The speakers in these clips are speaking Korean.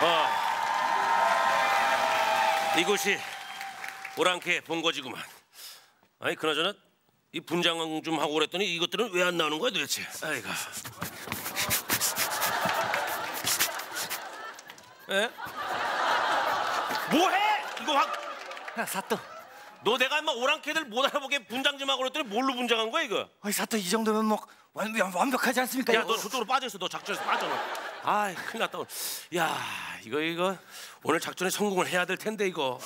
어. 이곳이 오랑캐 본거지구만. 아니 그나저나 이 분장 좀 하고 그랬더니 이것들은 왜 안 나오는 거야 도대체? 아이가. 에? 뭐해? 이거 확. 야, 사또. 너 내가 인마 오랑캐들 못 알아보게 분장 좀 하고 그랬더니 뭘로 분장한 거야 이거? 아이 사또 이 정도면 뭐 완, 완벽하지 않습니까? 야? 너 저쪽으로 빠져 있어. 너 작전에서 빠져. 너. 아이 큰일 났다. 오늘. 야 이거 이거 오늘 작전에 성공을 해야 될 텐데 이거.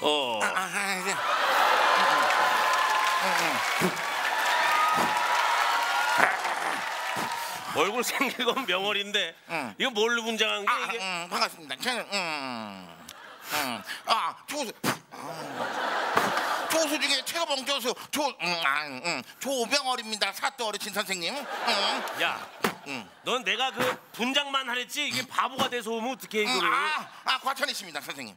어. 아, 아, 이제. 얼굴 생긴 건 명월인데 응. 이거 뭘로 분장한 게 아, 이게? 음, 반갑습니다. 저는 음, 음, 아 조수, 아, 조수 중에 최고봉 조수 조, 음, 아, 음, 조병월입니다. 사또 어르신 선생님. 음, 야, 넌 내가 그 분장만 하랬지 이게 바보가 돼서 오면 어떻게 음, 이거를? 아, 아 과찬이십니다, 선생님.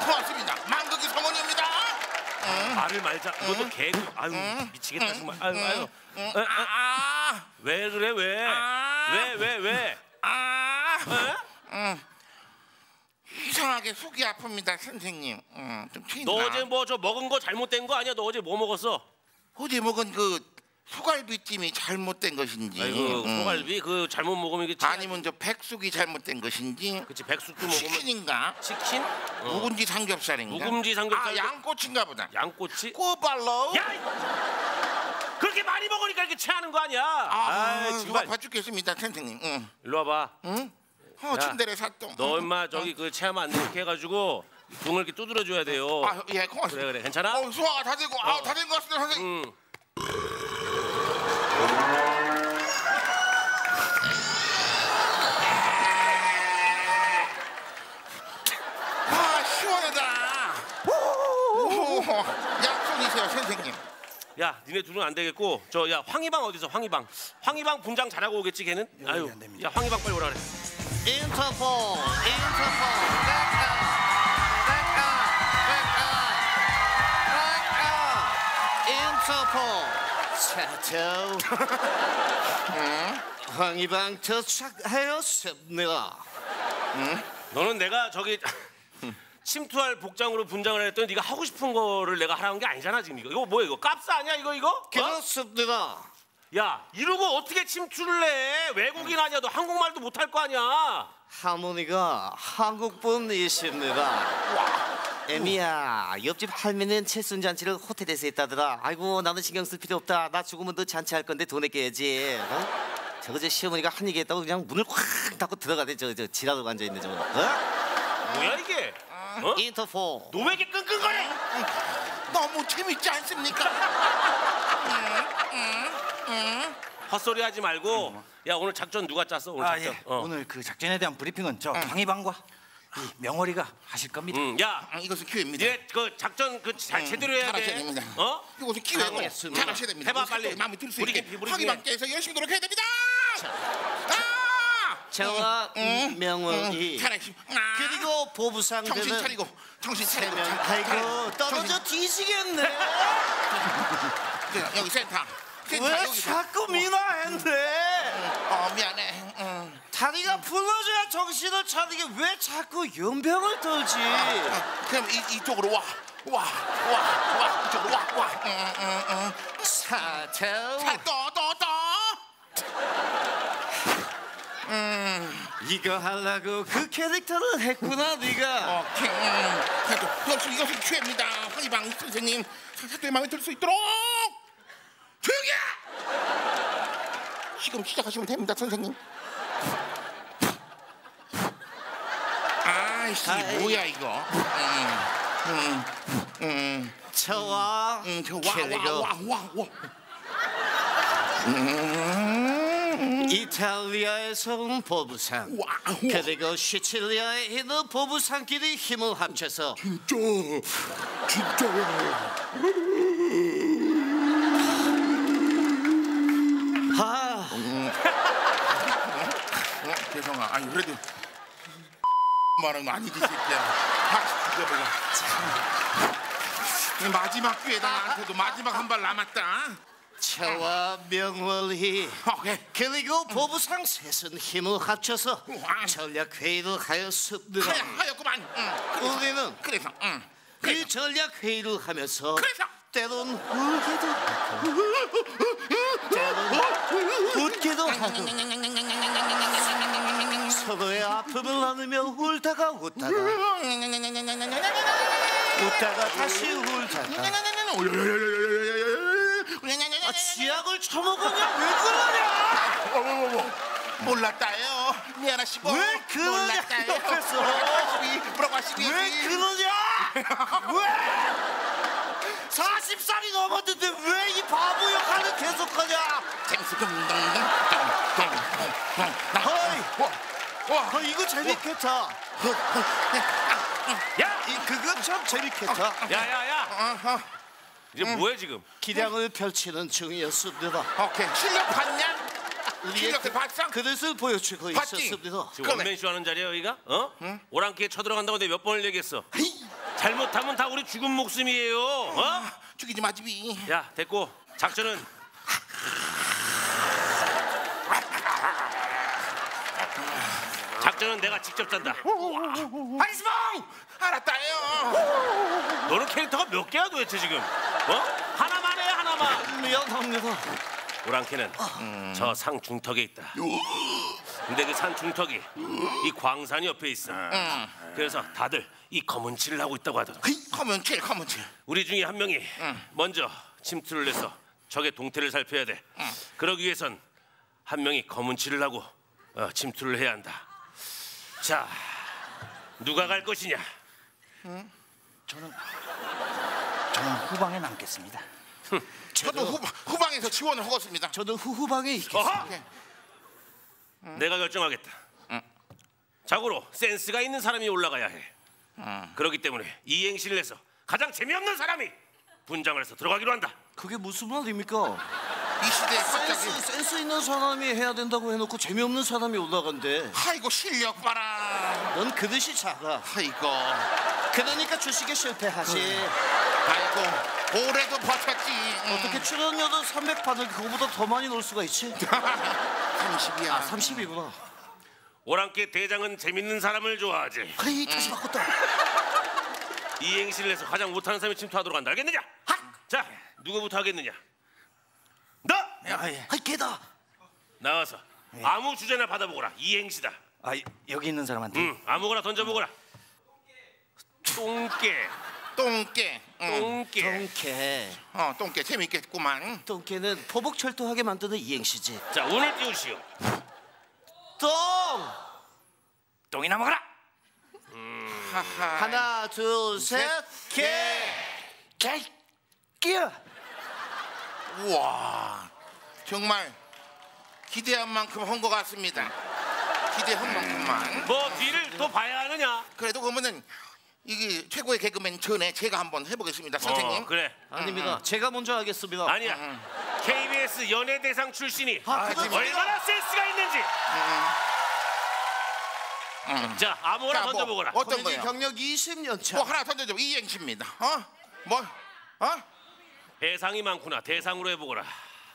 고맙습니다. 만극이 성원입니다. 말을 말자. 이것도 개그. 아유 미치겠다 정말. 아유 아유. 에, 에, 아, 왜 그래 왜? 아. 왜 왜 왜? 아, 에? 이상하게 속이 아픕니다, 선생님. 음, 좀 튀나. 너 어제 뭐 저 먹은 거 잘못된 거 아니야? 너 어제 뭐 먹었어? 어제 먹은 그 소갈비찜이 잘못된 것인지 아이고 음. 소갈비 그 잘못 먹으면 이게 치- 아니면 저 백숙이 잘못된 것인지 그치 백숙도 먹으면 치킨인가 치킨? 어. 묵은지 삼겹살인가 묵은지 삼겹살. 아 양꼬치인가 보다 양꼬치? 꼬발로 야! 이- 그렇게 많 이 이렇게 체하는 거 아니야? 아, 아이, 누가 정말. 봐 죽겠습니다 선생님 응. 일로 와봐. 응? 어 야, 침대에 샀동 너 임마 저기 그 체하면 안 되게 해가지고 등을 이렇게 두드려 줘야 돼요. 아 예 고맙습니다 그래 그래 괜찮아? 어 소화가 다 되고 어. 아다 된 것 같습니다 선생님 응. 아 시원하다 오, 약속이세요 선생님 야, 니네 둘은 안 되겠고 저 야 황희방 어디서 황희방? 황희방 분장 잘하고 오겠지 걔는? 아유, 안 됩니다. 야 황희방 빨리 오라 그래. 인터폴 인터폴 사토 황희방 도착하였습니다. 너는 내가 저기 침투할 복장으로 분장을 했더니 네가 하고 싶은 거를 내가 하라는 게 아니잖아 지금 이거. 이거 뭐야 이거? 값스 아니야 이거 이거? 어? 그렇습니다. 야 이러고 어떻게 침투를 해? 외국인 아니야 너 한국말도 못할 거 아니야? 할머니가 한국분이십니다. 애미야 옆집 할머니는 칠순 잔치를 호텔에서 했다더라. 아이고 나는 신경 쓸 필요 없다. 나 죽으면 너 잔치할 건데 돈 아껴야지. 어? 저거 저 시어머니가 한 얘기 했다고 그냥 문을 확 닫고 들어가대 저저 지라로 앉아 있는 저거. 어? 뭐야 이게? 어? 인터폴. 너왜 이렇게 끙끙거려? 너무 재밌지 않습니까? 헛소리 하지 말고 야 오늘 작전 누가 짰어 오늘 아 작전? 예. 어. 오늘 그 작전에 대한 브리핑은 저 황희방과 이 명월이가 하실 겁니다. 응, 야 아, 이것은 기회입니다. 니네 그 작전 그잘 음, 제대로 해야 잘하셔야 돼. 됩니다. 어? 이것은 기회고 잘하겠습니다. 잘하셔야 됩니다. 해봐, 빨리. 마음에 들수 우리 있게 깊이, 우리 황희방께서 열심히 노력해야 됩니다. 아! 저와 응, 명월이 응, 잘하시. 아! 그리고 보부상들은 정신 차리고 정신 차리고. 아이고 잘- 떨어져 정신- 뒤지겠네. 자, 여기 센터. 센터 왜 여기. 자꾸 미나했네? 어 미안해. 응. 다리가 풀어져야 정신을 차리게 왜 자꾸 연병을 떨지? 아, 그럼 이 이쪽으로 와. 와, 와, 와, 이쪽으로 와, 와. 응, 응, 응. 사토 자, 또, 또, 또. 이거 하려고 그 캐릭터를 했구나 네가 오케이. 음, 역시 이것은 기회입니다. 황희방 선생님, 사- 사또의 마음에 들 수 있도록 조용히. 해! 지금 시작하시면 됩니다, 선생님. 아이씨, 아이. 뭐야 이거? 음, 음, 저와 음, 저 와, 와, 와, 와, 와. 이탈리아에서 온 보부상. 그리고 시칠리아에 있는 보부상끼리 힘을 합쳐서 진짜, 진짜야. 아 어, 죄송아. 아니 그래도 말은 아니지 새끼야. 아, 죽여볼라. 마지막 기회다 나한테도 마지막 한 발 남았다. 차와 명월희 오케이. 그리고 보부상 셋은 힘을 합쳐서 전략 회의를 하였습니다. 하여 하였구만. 응. 우리는 그래서 응. 그 전략 회의를 하면서 그래서 때론 울기도 때론 웃기도 하고 서로의 아픔을 나누며 울다가 웃다가 웃다가 다시 울다가 아, 쥐약을 처먹으냐 왜 그러냐? 몰랐다요. 미안하시고. 왜 그러냐. 옆에서. 하시니? 왜 그러냐? 왜? 40살이 넘었는데 왜 이 바보 역할을 계속하냐? 어이 와. 어, 이거 재밌겠다. 야, 이 그거 참 재밌겠다. 야야야. 이제 뭐해 지금? 기량을 펼치는 중이었습니다 오케이. 실력 봤냐? 실력을 봤어? 그릇을 보여주고 봤지? 있었습니다 지금. 원맨쇼 하는 자리야 여기가? 어? 오랑캐 쳐들어간다고 내가 몇 번을 얘기했어. 잘못하면 다 우리 죽은 목숨이에요. 어? 죽이지 마 집이. 야 됐고 작전은 작전은 내가 직접 짠다. 하리스봉 알았다요. 너는 캐릭터가 몇 개야 도대체 지금? 어? 하나만 해 하나만. 미안합니다 오랑캐는 저 산 중턱에 있다. 근데 그 산 중턱이 이 광산 옆에 있어. 그래서 다들 이 검은 칠을 하고 있다고 하더라. 꺼먼 칠 꺼먼 칠. 우리 중에 한 명이 먼저 침투를 해서 적의 동태를 살펴야 돼. 그러기 위해선 한 명이 검은 칠을 하고 어, 침투를 해야 한다. 자, 누가 갈 것이냐? 저는 저는 후방에 남겠습니다. 저도 후방, 후방에서 지원을 하겠습니다. 저도 후후방에 있겠습니다 어허! 내가 결정하겠다. 자고로 센스가 있는 사람이 올라가야 해. 그렇기 때문에 이행시를 해서 가장 재미없는 사람이 분장을 해서 들어가기로 한다. 그게 무슨 말입니까? 이 시대에 갑자기 센스, 센스 있는 사람이 해야 된다고 해놓고 재미없는 사람이 올라간대 아이고 실력 봐라. 넌 그릇이 작아 아이고 그러니까 주식에 실패하지 아이고 올해도 버텼지. 어떻게 출연료도 300받을 그거보다 더 많이 놀 수가 있지? 30이야. 아 30이구나 오랑캐 대장은 재밌는 사람을 좋아하지. 아이 다시 바꿨다 이행시를 해서 가장 못하는 사람이 침투하도록 한다. 알겠느냐? 자, 누구부터 하겠느냐? 너 아이 걔다 나와서 아무 주제나 받아보거라. 이행시다. 아 여기 있는 사람한테 응, 아무거나 던져보거라. 똥개, 똥개. 응. 똥개. 똥개 어 똥개 재밌겠구만. 똥개는 포복철도하게 만드는 이행시지 자, 오늘 띄우시오. 똥 똥이나 먹어라. 하하. 하나 둘 셋 개 개끼야 우와 정말 기대한 만큼 한 것 같습니다. 기대한 만큼만. 뭐 뒤를 또 봐야 하느냐? 그래도 그러면은 이게 최고의 개그맨 전에 제가 한번 해보겠습니다, 선생님. 어, 그래. 아닙니다 제가 먼저 하겠습니다 아니야. KBS 연예대상 출신이 아, 얼마나 센스가 있는지. 자, 아무거나 자, 뭐, 던져보거라. 어떤 거요? 경력 20년 차 뭐 하나 던져줘 이행시입니다. 어? 뭐? 어? 대상이 많구나. 대상으로 해보거라.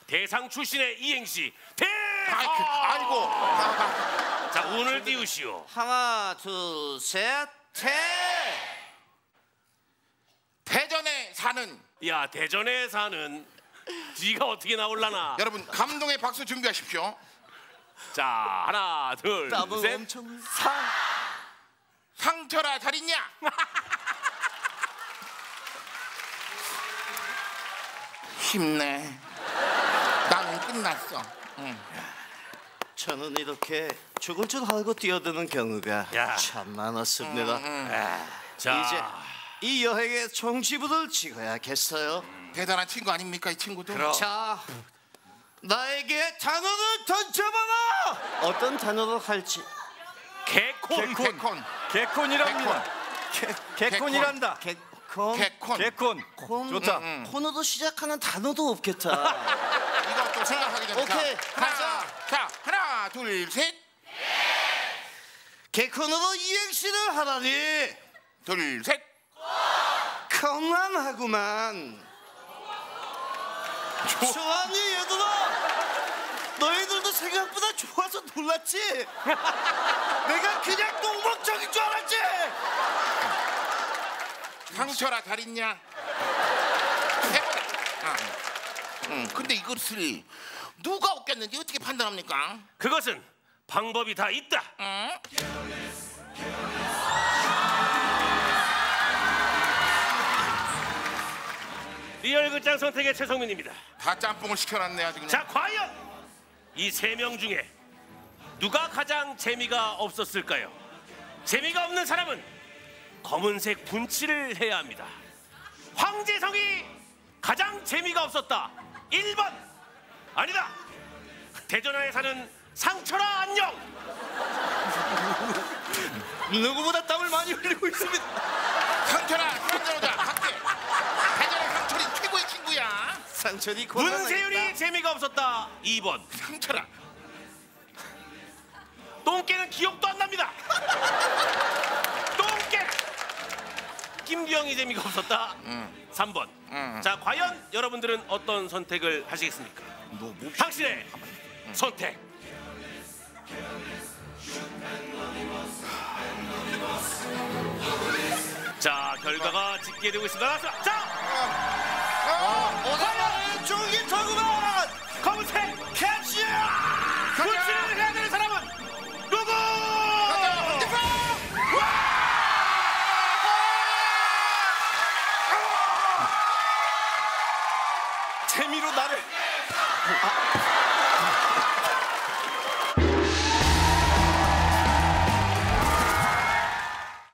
대상 출신의 이행시 대상. 아이, 그, 아이고. 아, 자, 오늘 띄우시오. 하나 둘 셋 태 대전에 사는 야, 대전에 사는 네가 어떻게 나올라나? 여러분 감동의 박수 준비하십시오. 자, 하나, 둘, 땀을 셋. 엄청 상철아 잘 있냐? 힘내. 나는 끝났어. 저는 이렇게 죽을 줄 알고 뛰어드는 경우가 야. 참 많았습니다. 자, 이제 이 여행의 종지부를 찍어야겠어요. 대단한 친구 아닙니까 이 친구도? 자, 나에게 단어를 던져봐라. 어떤 단어를 할지. 개콘. 개콘. 개콘이랍니다. 개, 개콘이란다. 개 콘. 개콘. 개콘. 콘. 좋다. 콘으로 시작하는 단어도 없겠다. 이거 좀 생각하기 전에 오케이, 자, 하나, 가자. 자 하나 둘 셋. 개콘으로 이행시를 하라니. 둘 셋. 콘. 경남하구만. 좋아하니 얘들아? 너희들도 생각보다 좋아서 놀랐지? 내가 그냥 똥멍청인 줄 알았지? 상철아 잘 있냐? 아, 음, 근데 이것을 누가 웃겼는지 어떻게 판단합니까? 그것은 방법이 다 있다. 응? 리얼 극장 선택의 최성민입니다. 다 짬뽕을 시켜놨네 아주 그냥. 자, 과연 이 세 명 중에 누가 가장 재미가 없었을까요? 재미가 없는 사람은 검은색 분칠을 해야 합니다. 황재성이 가장 재미가 없었다. 1번 아니다. 대전하에 사는 상철아 안녕. 누구보다 땀을 많이 흘리고 있습니다. 상철아 오자 갈게. 대전의 상철이 최고의 친구야. 상철이 문세윤이 재미가 없었다. 2번 상철아 똥개는 기억도 안 납니다. 똥개. 김규영이 재미가 없었다. 3번. 자, 과연 여러분들은 어떤 선택을 하시겠습니까? 당신의 선택. 자, 결과가 집계되고 있습니다. 나 과연 저기 저구만